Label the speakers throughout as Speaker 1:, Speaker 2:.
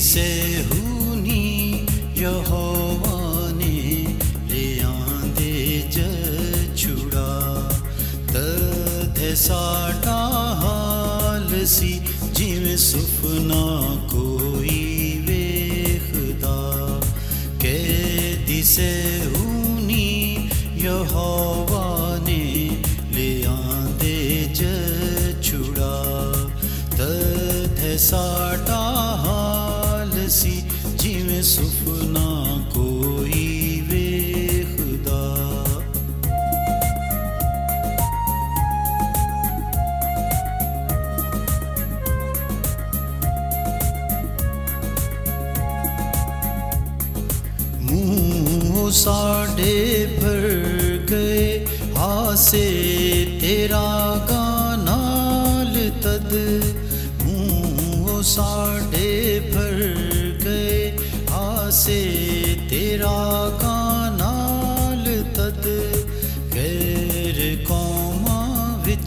Speaker 1: से हुनी यहोवा ने ले आंदे ज छुड़ा दर्द साटा हाल सी जिम सुपना को ਸੁਪਨਾ ਕੋਈ ਵੇਖਦਾ। ਮੂੰਹ ਸਾਡੇ ਭਰ ਗਏ ਹਾਸੇ ਤੇਰਾ ਗਾਨਾਲ ਤਦ। ਮੂੰਹ ਸਾਡੇ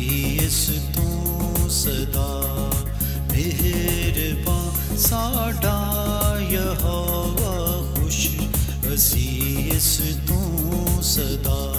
Speaker 1: ਇਸ ਤੋਂ ਸਦਾ ਮਿਹਰਬਾਨ ਸਾਡਾ ਯਹੋਵਾ ਖੁਸ਼ ਅਸੀਂ ਇਸ ਤੋਂ ਸਦਾ